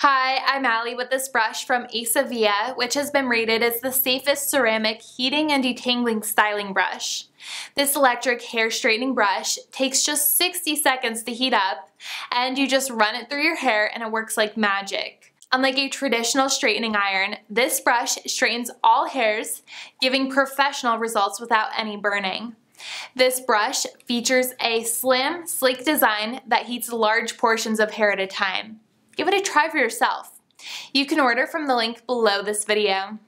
Hi, I'm Allie with this brush from AsaVea, which has been rated as the safest ceramic heating and detangling styling brush. This electric hair straightening brush takes just 60 seconds to heat up, and you just run it through your hair and it works like magic. Unlike a traditional straightening iron, this brush straightens all hairs, giving professional results without any burning. This brush features a slim, sleek design that heats large portions of hair at a time. Give it a try for yourself. You can order from the link below this video.